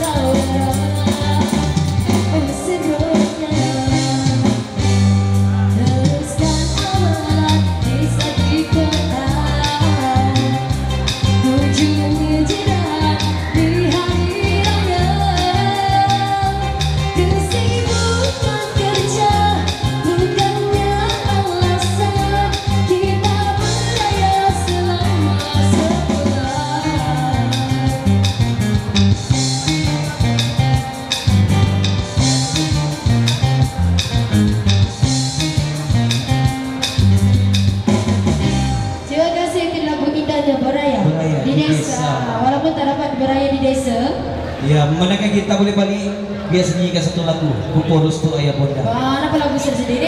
Let's. Walaupun tak dapat beraya di desa. Ya, manakah kita boleh balik biasanya ke satu lagu. Kupurus tu ayah bonda. Wah, kenapa lagu sedih